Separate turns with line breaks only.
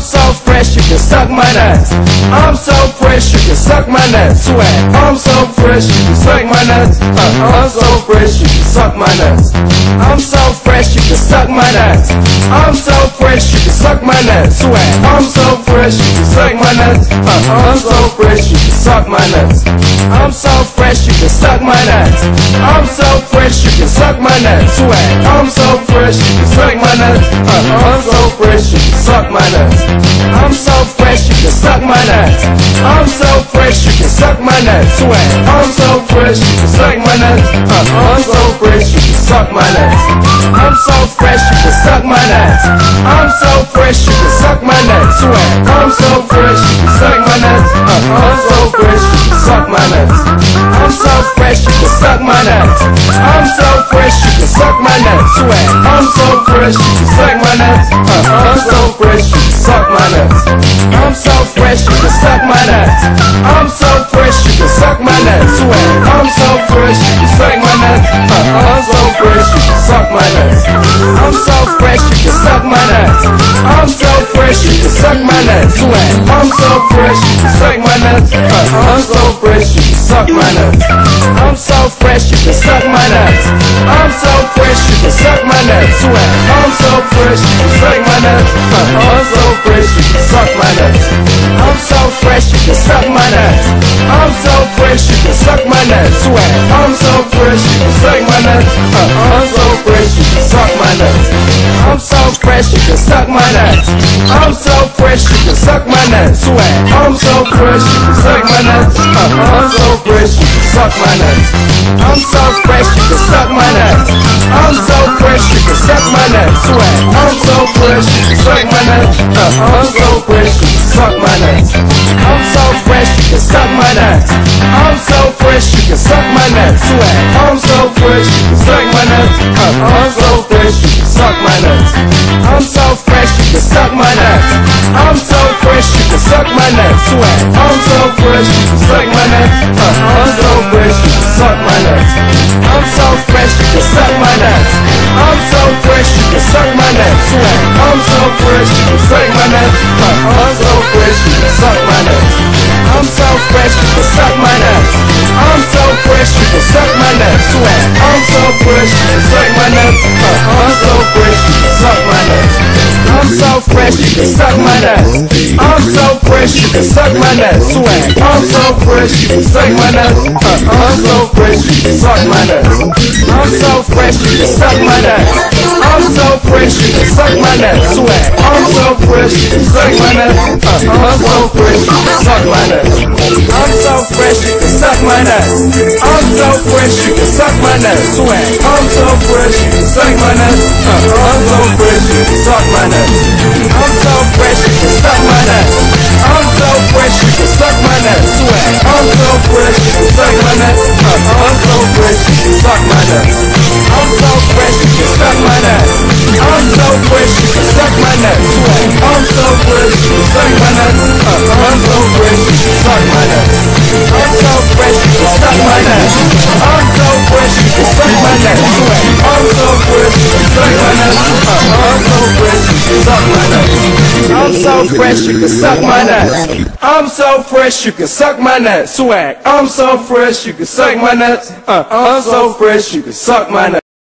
I'm so fresh, you can suck my nuts. I'm so fresh, you can suck my nuts. Swag. I'm so fresh, you can suck my nuts. Uh, I'm so fresh, you can suck my nuts. I'm so fresh, you can suck my nuts. I'm so fresh, you can suck my nuts. Swag. I'm so fresh, you can suck my nuts. Uh, I'm so fresh, you can suck my nuts. I'm so fresh, you can suck my nuts. I'm so fresh, you can suck my nuts. Swag. I'm so fresh, you can suck my nuts. Uh, I'm so fresh, you can suck my nuts. Suck my nuts. I'm so fresh, you can suck my nuts. Swag. I'm so fresh, you can suck my nuts. Uh, I'm so fresh, you can suck my nuts. I'm so fresh, you can suck my nuts. I'm so fresh, you can suck my nuts. Swag. I'm so fresh, you can suck my nuts. Uh, I'm so fresh, you can suck my nuts. I'm so fresh, you can suck my nuts. I'm so fresh, you can suck my nuts. Swag. I'm so fresh, you can suck my nuts. I'm so fresh, you can suck my nuts. I'm so fresh, you can suck my nuts. Uh, I'm so fresh, you can suck my nuts. I'm so fresh, you can suck my nuts. I'm so fresh, you can suck my nuts. I'm so fresh, you can suck my nuts. Uh, I'm so fresh, you can suck my nuts. I'm so fresh, you can suck my nuts. I'm so fresh, you can suck my nuts. I'm so fresh, you can suck fresh, you can suck my nuts. I'm so fresh, you can suck my nuts. Swag. I'm so fresh, you can suck my nuts. Uh, I'm so fresh, you can suck my nuts. I'm so fresh, you can suck my nuts. I'm so fresh, you can suck my nuts. Swag. I'm so fresh, you can suck my nuts. Uh, I'm so fresh, you can suck my nuts. I'm so fresh, you can suck my nuts. I'm so fresh, you can suck my nuts. Swag. I'm so fresh, you can suck my nuts. Uh, I'm so fresh, Swag. I'm so fresh, you can suck my nuts. Uh, I'm so fresh, you can suck my nuts. I'm so fresh, you can suck my nuts. I'm so fresh, you can suck my nuts. I'm so fresh, you can suck my nuts. Uh, I'm so fresh, you can suck my nuts. I'm so fresh, you can suck my nuts. Fresh, you can suck my nuts. I'm so fresh, you can suck my nuts. Swag. I'm so fresh, you can suck my nuts. Uh, I'm so fresh, you can suck my nuts. I'm so fresh, you can suck my nuts. I'm so fresh, you can suck my nuts. Swag. I'm so fresh, you can suck my nuts. Uh, I'm so fresh, you can suck my nuts. I'm so fresh, you can suck my nuts. I'm so fresh, you can suck my nuts. Swag. I'm so fresh, you can suck my nuts. Uh, I'm so fresh, you can suck my nuts. Can so fresh, you can suck my nuts. I'm so fresh, you can suck my nuts. Swag. I'm so fresh, you can suck my nuts. Uh, I'm so fresh, you can suck my nuts.